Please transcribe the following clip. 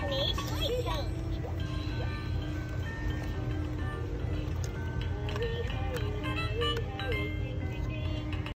Make